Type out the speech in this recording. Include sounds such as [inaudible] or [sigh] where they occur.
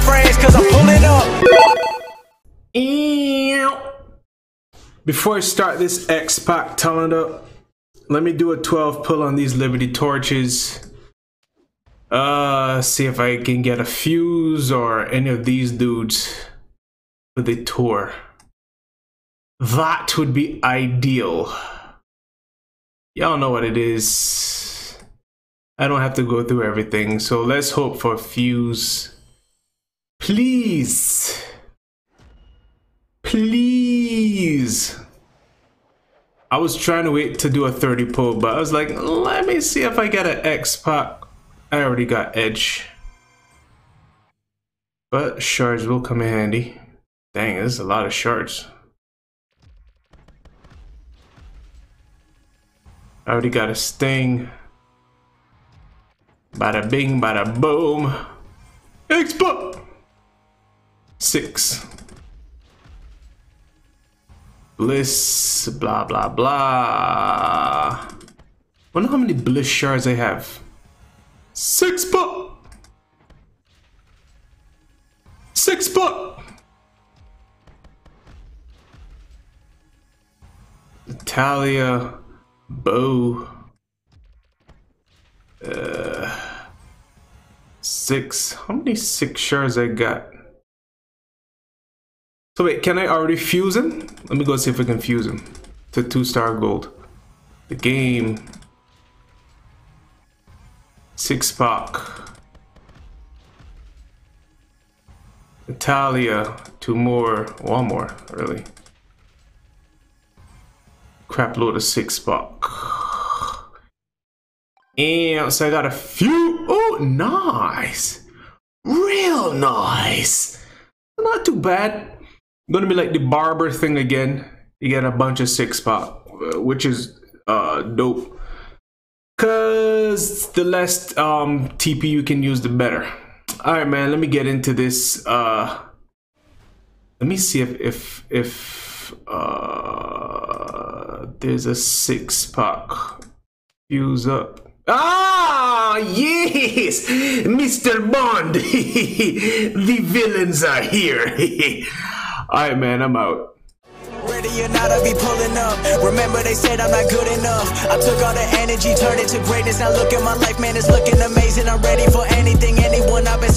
friends, cause I'm pulling up. Before I start this X-Pac talent up, let me do a 12 pull on these Liberty torches. Uh, see if I can get a fuse or any of these dudes for the tour. That would be ideal. Y'all know what it is. I don't have to go through everything, so let's hope for a fuse. Please. Please. I was trying to wait to do a 30 pull, but I was like, let me see if I get an X-Pac. I already got edge. But shards will come in handy. Dang, this is a lot of shards. I already got a sting. Bada bing, bada boom. X-Pac! Six. Bliss, blah, blah, blah. Wonder how many Bliss shards I have. Six buck. Six buck. Natalya, Bo. Uh, six. How many Syxx shards I got? So wait, can I already fuse him? Let me go see if I can fuse him to two star gold. The game. Syxx-Pac. Italia, two more, one more, really. Crap load of Syxx-Pac. And so I got a few. Oh, nice. Real nice. Not too bad gonna be like the barber thing again. You get a bunch of Syxx-Pac, uh, which is uh dope. Cause the less um TP you can use, the better. All right, man. Let me get into this. Uh, let me see if if if uh there's a Syxx-Pac fuse up. Ah, yes, [laughs] Mr. Bond. [laughs] the villains are here. [laughs] All right, man, I'm out. Ready or not, I'll be pulling up. Remember, they said I'm not good enough. I took all the energy, turned it to greatness. Now look at my life, man, it's looking amazing. I'm ready for anything, anyone. I've been